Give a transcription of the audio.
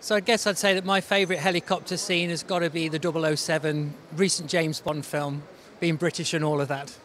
So I guess I'd say that my favourite helicopter scene has got to be the 007 recent James Bond film, being British and all of that.